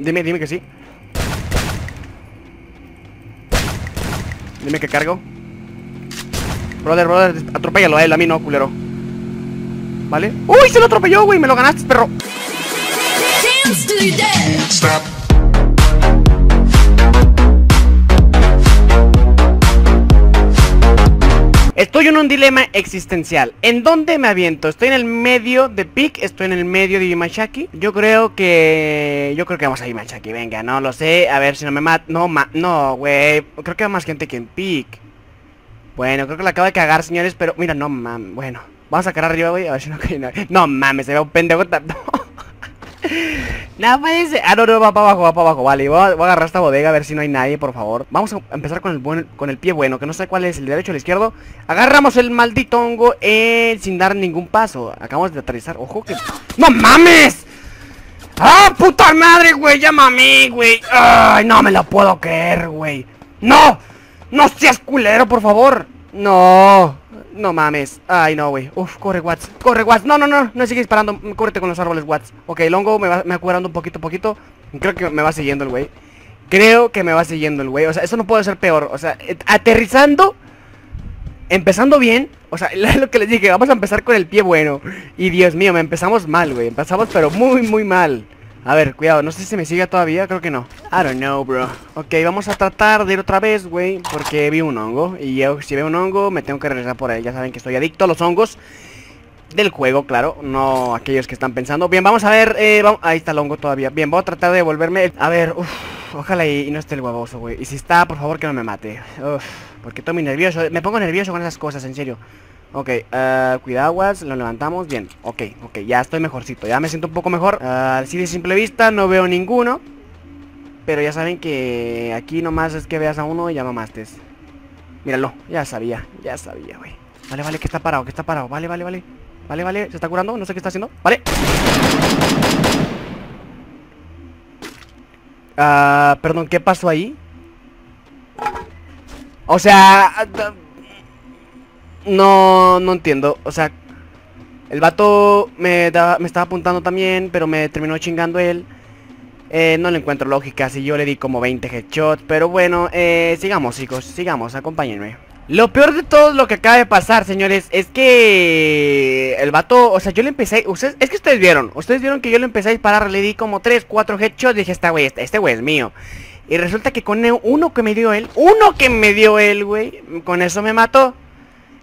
Dime, dime que sí. Dime que cargo. Brother, brother, atropéllalo a él, a mí no, culero. ¿Vale? ¡Uy, se lo atropelló, güey! Me lo ganaste, perro. Stop. Estoy en un dilema existencial. ¿En dónde me aviento? Estoy en el medio de Pick, estoy en el medio de Yimashaki. Yo creo que... Yo creo que vamos a Yimashaki, venga, no lo sé. A ver si no me mata... No, ma... No, güey. Creo que hay más gente que en Pick. Bueno, creo que la acabo de cagar, señores, pero... Mira, no mames. Bueno, vamos a sacar arriba, güey, a ver si no cae nadie. No mames, se ve un pendejo puede ser. Ah, no, no, va para abajo, va para abajo. Vale, voy a, voy a agarrar esta bodega a ver si no hay nadie, por favor. Vamos a empezar con el buen, con el pie bueno, que no sé cuál es, el derecho o el izquierdo. Agarramos el maldito hongo eh, sin dar ningún paso. Acabamos de aterrizar. Ojo que. ¡No mames! ¡Ah, puta madre, güey! ¡Llama a mí, güey! ¡Ay, no me lo puedo creer, güey! ¡No! ¡No seas culero, por favor! ¡No! No mames. Ay, no, güey. Uf, corre, Watts. Corre, Watts. No, no, no. No sigue disparando. Cúrete con los árboles, Watts. Ok, el hongo me va, me va un poquito, poquito. Creo que me va siguiendo el güey. Creo que me va siguiendo el güey. O sea, eso no puede ser peor. O sea, eh, aterrizando. Empezando bien. O sea, lo que les dije. Vamos a empezar con el pie bueno. Y Dios mío, me empezamos mal, güey. Empezamos pero muy, muy mal. A ver, cuidado, no sé si me sigue todavía, creo que no. I don't know, bro. Ok, vamos a tratar de ir otra vez, güey Porque vi un hongo. Y si veo un hongo, me tengo que regresar por él. Ya saben que estoy adicto a los hongos Del juego, claro No aquellos que están pensando. Bien, vamos a ver eh. Ahí está el hongo todavía. Bien, voy a tratar de devolverme A ver, uff Ojalá y, no esté el huevoso, güey. Y si está, por favor, que no me mate. Uf, porque estoy muy nervioso. Me pongo nervioso con esas cosas, en serio Ok, uh, cuidado, Watts, lo levantamos bien. Ok, ok, ya estoy mejorcito Ya me siento un poco mejor. Uh, Así de simple vista, no veo ninguno. Pero ya saben que aquí nomás es que veas a uno y ya mamaste Míralo, ya sabía, ya sabía, güey. Vale, vale, que está parado, que está parado. Vale, vale, vale. Vale, vale, se está curando, no sé qué está haciendo. Vale. Ah, Perdón, ¿qué pasó ahí? O sea... No, no entiendo. O sea, el vato me, me estaba apuntando también, pero me terminó chingando él. Eh, no le encuentro lógica, si yo le di como 20 headshots. Pero bueno, eh, sigamos chicos, sigamos, acompáñenme. Lo peor de todo lo que acaba de pasar, señores, es que el vato, o sea, yo le empecé, ustedes, es que ustedes vieron, ustedes vieron que yo le empecé a disparar, le di como 3, 4 headshots, dije, esta güey, este, güey es mío. Y resulta que con el- uno que me dio él, uno que me dio él, güey, con eso me mató.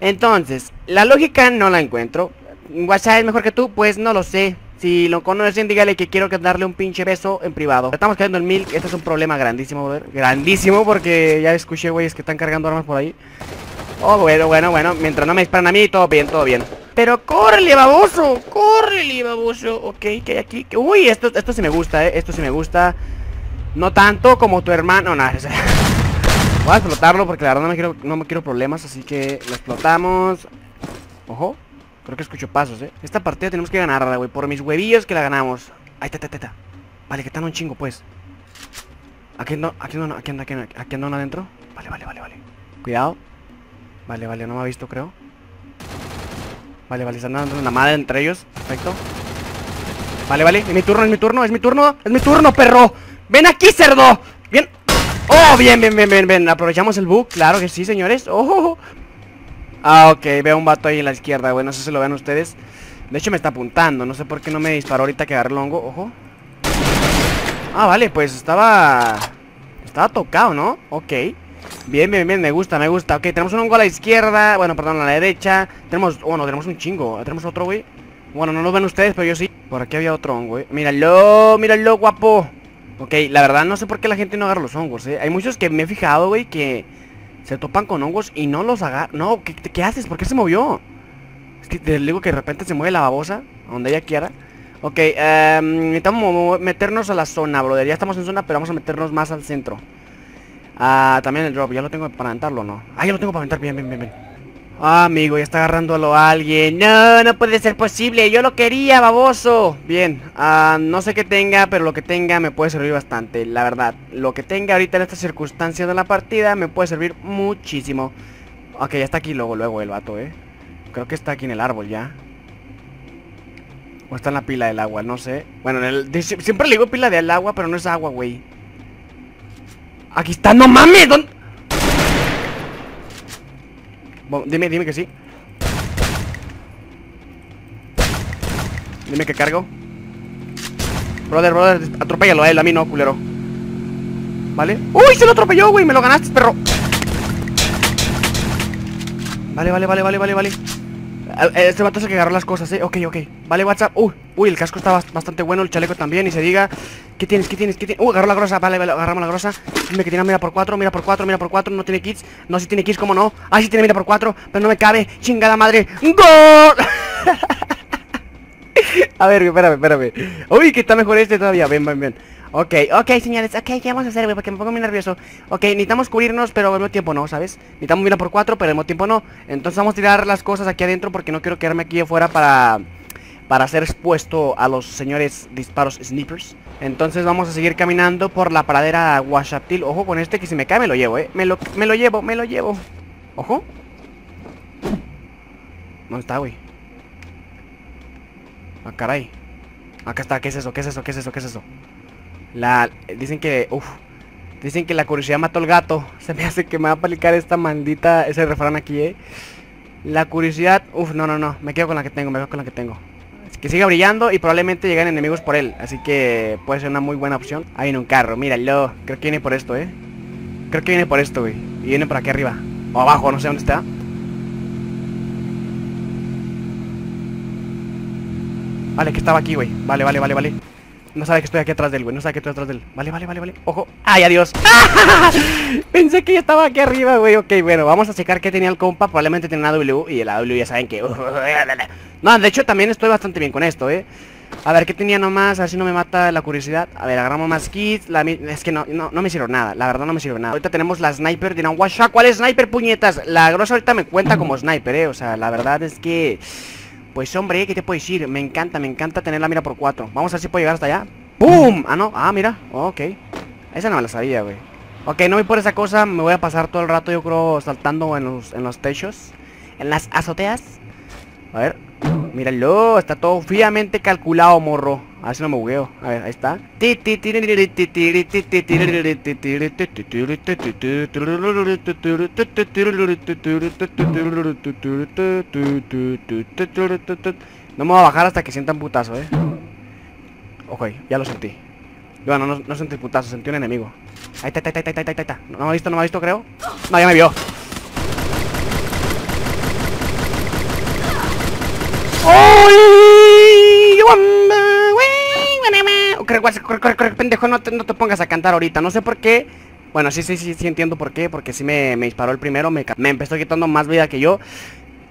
Entonces, la lógica no la encuentro. WhatsApp es mejor que tú, pues no lo sé. Si lo conocen, dígale que quiero darle un pinche beso en privado. Estamos cayendo en mil, este es un problema grandísimo, brother. Grandísimo, porque ya escuché, güeyes, que están cargando armas por ahí. Oh, bueno, bueno, bueno. Mientras no me disparan a mí, todo bien, todo bien. Pero córrele, baboso. Córrele, baboso. Ok, que hay aquí. Uy, esto, esto sí me gusta, eh. Esto sí me gusta. No tanto como tu hermano. Nada, Voy a explotarlo porque la verdad no me quiero, no me quiero problemas, así que lo explotamos. Ojo, creo que escucho pasos, eh. Esta partida tenemos que ganarla, güey. Por mis huevillos que la ganamos. Ahí está, está, está. Vale, que están un chingo, pues. Aquí ando, aquí ando, aquí ando, aquí ando, aquí uno adentro. Vale, vale, vale, vale. Cuidado. Vale, vale, no me ha visto, creo. Vale, vale, están dando una madre entre ellos. Perfecto. Vale, vale, es mi turno, es mi turno, es mi turno, es mi turno, perro. Ven aquí, cerdo. Bien. Oh, bien, bien, bien, bien, bien. Aprovechamos el bug, claro que sí, señores. Oh. Ah, ok, veo un vato ahí en la izquierda, güey. No sé si lo ven ustedes. De hecho, me está apuntando. No sé por qué no me disparó ahorita que agarré el hongo. Ojo. Ah, vale, pues estaba... Estaba tocado, ¿no? Ok. Bien, bien, bien, me gusta, me gusta. Ok, tenemos un hongo a la izquierda. Bueno, perdón, a la derecha. Tenemos... Bueno, tenemos un chingo. Tenemos otro, güey. Bueno, no lo ven ustedes, pero yo sí. Por aquí había otro hongo, güey. Míralo, míralo, guapo. Ok, la verdad no sé por qué la gente no agarra los hongos, eh. Hay muchos que me he fijado, güey, que se topan con hongos y no los agarran. No, ¿qué, qué haces? ¿Por qué se movió? Es que te digo que de repente se mueve la babosa, donde ella quiera. Ok, eh, necesitamos mo- meternos a la zona, brother. Ya estamos en zona, pero vamos a meternos más al centro. Ah, también el drop, ya lo tengo para aventarlo, ¿no? Ah, ya lo tengo para aventar, bien, bien, bien, bien. Ah, amigo, ya está agarrándolo a alguien. No, no puede ser posible. Yo lo quería, baboso. Bien, ah, no sé qué tenga, pero lo que tenga me puede servir bastante. La verdad, lo que tenga ahorita en estas circunstancias de la partida me puede servir muchísimo. Ok, ya está aquí luego, luego el vato, eh. Creo que está aquí en el árbol ya. O está en la pila del agua, no sé. Bueno, en el, siempre le digo pila del agua, pero no es agua, güey. Aquí está, no mames. ¿dónde? Dime, dime que sí. Dime que cargo. Brother, brother, atropéllalo a él, a mí no, culero. ¿Vale? ¡Uy, se lo atropelló, güey! Me lo ganaste, perro. Vale, vale, vale, vale, vale, vale. Al- Este vato es el que agarró las cosas, eh. Ok, ok. Vale, WhatsApp. Uy, uy, el casco está bast- bastante bueno, el chaleco también. Y se diga. ¿Qué tienes? ¿Qué tienes? ¿Qué tienes? Uh, agarró la grosa. Vale, vale, agarramos la grosa. Dime que tiene mira por cuatro, mira por cuatro, mira por cuatro. No tiene kits. No, si tiene kits, ¿cómo no? Ah, sí tiene mira por cuatro, pero no me cabe. Chingada madre. ¡Gol! A ver, espérame, espérame. Uy, que está mejor este todavía. Ven, ven, ven. Ok, ok, señores. Ok, ¿qué vamos a hacer, güey? Porque me pongo muy nervioso. Ok, necesitamos cubrirnos, pero al mismo tiempo no, ¿sabes? Necesitamos mirar por cuatro, pero al mismo tiempo no. Entonces vamos a tirar las cosas aquí adentro porque no quiero quedarme aquí afuera para... Para ser expuesto a los señores disparos snipers. Entonces vamos a seguir caminando por la pradera Washaptil. Ojo con este que si me cae me lo llevo, eh. Me lo, me lo llevo, me lo llevo. Ojo. ¿Dónde está, güey? Ah, caray. Acá está, ¿qué es eso? ¿Qué es eso? ¿Qué es eso? ¿Qué es eso? La... Dicen que... Uf. Dicen que la curiosidad mató al gato. Se me hace que me va a aplicar esta maldita... Ese refrán aquí, ¿eh? La curiosidad... Uf, no, no, no. Me quedo con la que tengo, me quedo con la que tengo. Que siga brillando y probablemente lleguen enemigos por él. Así que puede ser una muy buena opción. Ahí en un carro, míralo. Creo que viene por esto, ¿eh? Creo que viene por esto, güey. Y viene por aquí arriba. O abajo, no sé dónde está. Vale, que estaba aquí, güey. Vale, vale, vale, vale. No sabe que estoy aquí atrás de él, güey. No sabe que estoy atrás de él. Vale, vale, vale, vale. Ojo. ¡Ay, adiós! Pensé que ya estaba aquí arriba, güey. Ok, bueno, vamos a checar qué tenía el compa. Probablemente tenía una W. Y la W ya saben que... no, de hecho también estoy bastante bien con esto, eh. A ver, ¿qué tenía nomás? A ver si no me mata la curiosidad. A ver, agarramos más kits. Es que no, no, no me sirve nada. La verdad no me sirve nada. Ahorita tenemos la sniper. Dirán, "Guasha, ¿cuál es sniper, puñetas? La grosa ahorita me cuenta como sniper, eh. O sea, la verdad es que... Pues hombre, ¿qué te puedo decir? Me encanta, me encanta tener la mira por cuatro. Vamos a ver si puedo llegar hasta allá. ¡Pum! Ah, no. Ah, mira. ok. Esa no me la sabía, güey. Ok, no voy por esa cosa. Me voy a pasar todo el rato, yo creo, saltando en los, en los techos. En las azoteas. A ver. Míralo. Está todo fríamente calculado, morro. A ver si no me bugueo. A ver, ahí está. No me voy a bajar hasta que sienta un putazo, eh. Ok, ya lo sentí. Bueno, no, no sentí putazo, sentí un enemigo. Ahí está, ahí está, ahí está, ahí está, ahí está. No me ha visto, no me ha visto, creo. No, ya me vio. ¡Ay! Corre, corre, corre, pendejo, no te, no te pongas a cantar ahorita. No sé por qué. Bueno, sí, sí, sí, sí entiendo por qué. Porque sí me, me disparó el primero, me, me empezó quitando más vida que yo.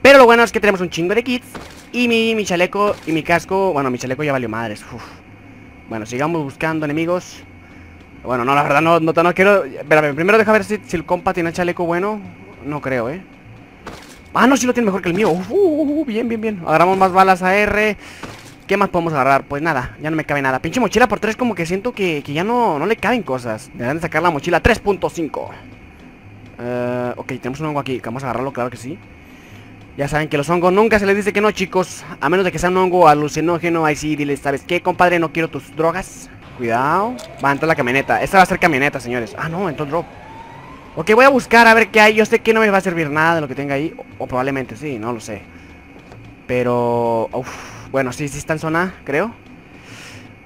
Pero lo bueno es que tenemos un chingo de kits. Y mi, mi chaleco y mi casco. Bueno, mi chaleco ya valió madres. Bueno, sigamos buscando enemigos. Bueno, no, la verdad no, no, no quiero... Espérame, primero deja ver si, si el compa tiene chaleco bueno. No creo, ¿eh? Ah, no, sí lo tiene mejor que el mío. Uh, uh, uh, bien, bien, bien. Agarramos más balas AR. ¿Qué más podemos agarrar? Pues nada, ya no me cabe nada. Pinche mochila por 3 como que siento que, que ya no, no le caben cosas. Deberían de sacar la mochila 3.5. Eh, ok, tenemos un hongo aquí. Vamos a agarrarlo, claro que sí. Ya saben que los hongos nunca se les dice que no, chicos. A menos de que sea un hongo alucinógeno. Ahí sí, dile, ¿sabes qué, compadre? No quiero tus drogas. Cuidado. Va entrar la camioneta. Esta va a ser camioneta, señores. Ah, no, entró el drop. Ok, voy a buscar a ver qué hay. Yo sé que no me va a servir nada de lo que tenga ahí. O, o probablemente sí, no lo sé. Pero... uf, bueno, sí, sí está en zona, creo.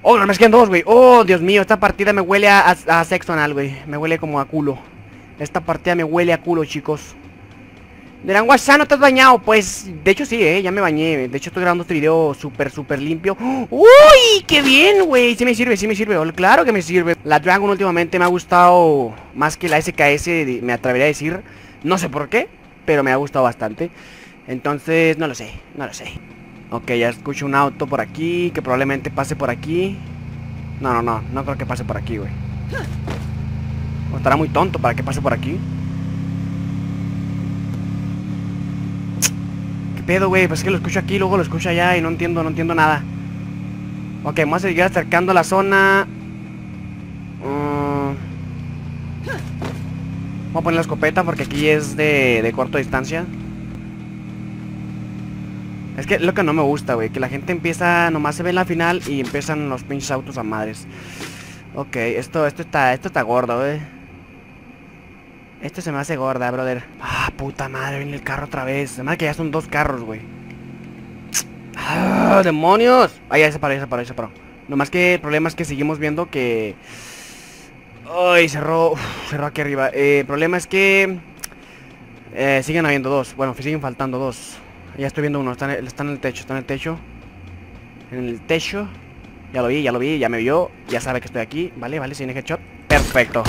Oh, no me quedan dos, güey. Oh, Dios mío, esta partida me huele a, a, sexo anal, güey. Me huele como a culo. Esta partida me huele a culo, chicos. Dirán, WhatsApp, ¿no te has bañado? Pues, de hecho sí, eh, ya me bañé De hecho estoy grabando este video súper, súper limpio ¡Uy! ¡Qué bien, güey! Sí me sirve, sí me sirve, oh, claro que me sirve La Dragon últimamente me ha gustado más que la SKS, me atrevería a decir No sé por qué, pero me ha gustado bastante Entonces, no lo sé, no lo sé Ok, ya escucho un auto por aquí, que probablemente pase por aquí No, no, no, no creo que pase por aquí, güey estará muy tonto para que pase por aquí ¿Qué pedo, güey? Pues es que lo escucho aquí, luego lo escucho allá y no entiendo, no entiendo nada. Ok, vamos a seguir acercando la zona. Mm. Vamos a poner la escopeta porque aquí es de, de corta distancia. Es que lo que no me gusta, güey, que la gente empieza, nomás se ve en la final y empiezan los pinches autos a madres. Ok, esto, esto está, esto está gordo, güey. Esto se me hace gorda, brother. Ah, puta madre, viene el carro otra vez. Además que ya son dos carros, güey. ¡Ah, demonios! Ah, ya se paró, ya se paró, ya se paró. Nomás que el problema es que seguimos viendo que... Ay, cerró, cerró aquí arriba. Eh, el problema es que... Eh, siguen habiendo dos. Bueno, siguen faltando dos. Ya estoy viendo uno, está en, el, en el techo, está en el techo. En el techo. Ya lo vi, ya lo vi, ya me vio. Ya sabe que estoy aquí. Vale, vale, sin headshot. Perfecto.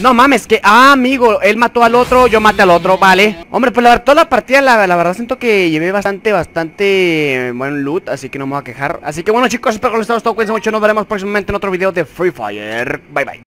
No mames, que... Ah, amigo, él mató al otro, yo maté al otro, vale Hombre, pues la, verdad, toda la partida, la, la verdad siento que llevé bastante, bastante buen loot Así que no me voy a quejar Así que bueno chicos, espero que les haya gustado, cuídense mucho Nos veremos próximamente en otro video de Free Fire Bye bye